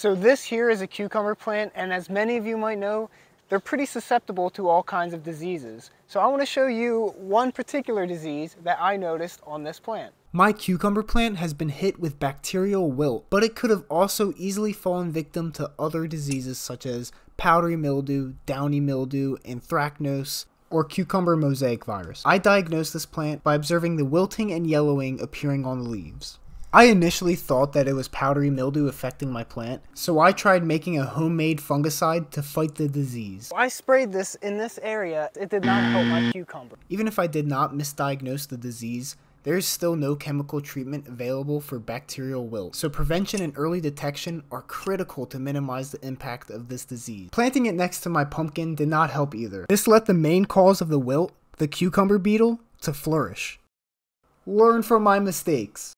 So this here is a cucumber plant and as many of you might know, they're pretty susceptible to all kinds of diseases. So I want to show you one particular disease that I noticed on this plant. My cucumber plant has been hit with bacterial wilt, but it could have also easily fallen victim to other diseases such as powdery mildew, downy mildew, anthracnose, or cucumber mosaic virus. I diagnosed this plant by observing the wilting and yellowing appearing on the leaves. I initially thought that it was powdery mildew affecting my plant, so I tried making a homemade fungicide to fight the disease. I sprayed this in this area. It did not help my cucumber. Even if I did not misdiagnose the disease, there is still no chemical treatment available for bacterial wilt, so prevention and early detection are critical to minimize the impact of this disease. Planting it next to my pumpkin did not help either. This led the main cause of the wilt, the cucumber beetle, to flourish. Learn from my mistakes.